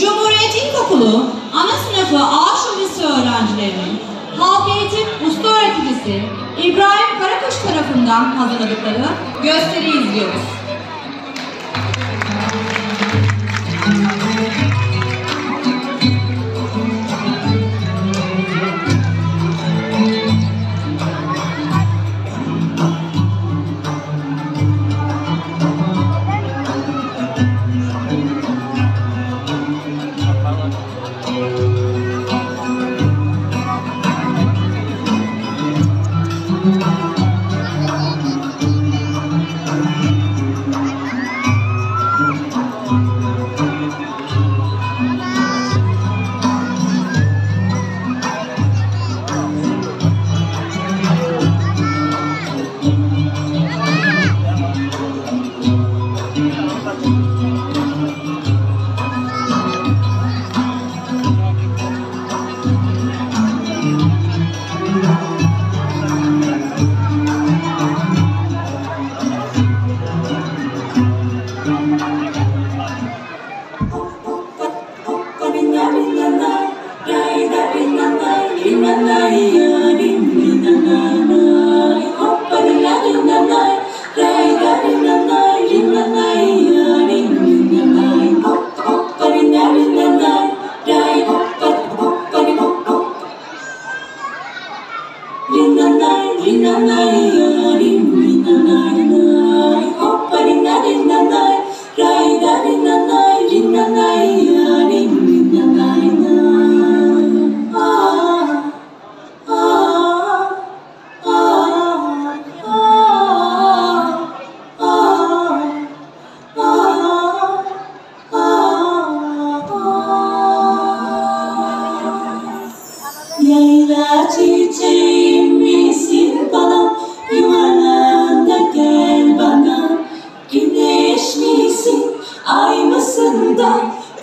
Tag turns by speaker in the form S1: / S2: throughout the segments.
S1: Cumhuriyet İlkokulu ana sınıfı A şubesi öğrencilerinin halk eğitim usta öğreticisi İbrahim Karakuş tarafından hazırladıkları gösteri izliyoruz.
S2: Hoppa dinna dinna nai, rai da dinna nai, dinna nai, dinna nai.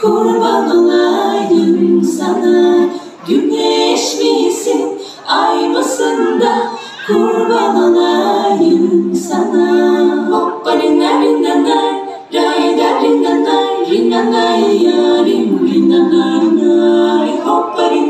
S2: Kurban olayım sana. Güneş misin? Ay mısın da? Kurban olayım sana. Hoppa rinna rinna nay Ray da rinna nay Rinna nay yarim rinna nay. Nay Hoppa rinna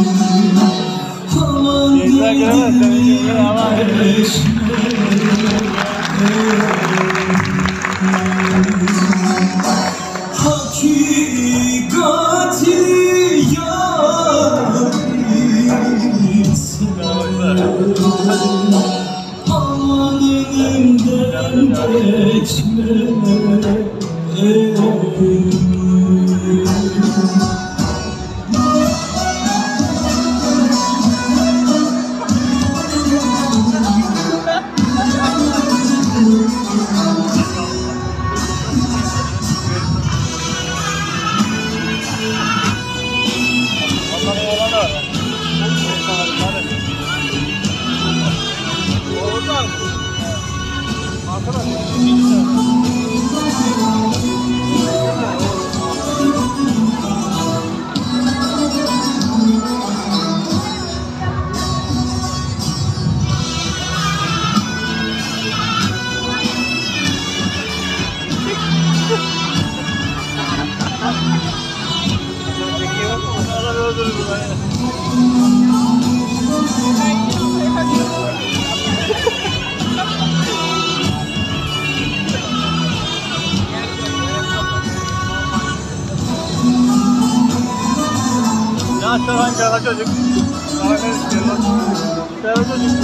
S2: Aman. Hakikati yarimsin Aman elimden geçme
S3: Ağaçta lan kara çocuk. Kara çocuk. Kara çocuk.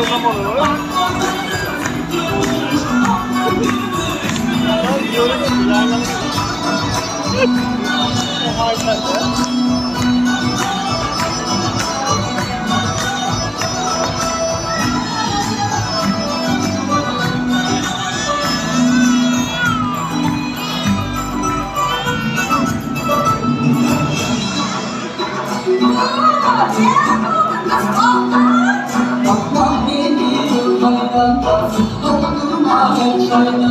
S2: 要咁耐？唔，Senhor.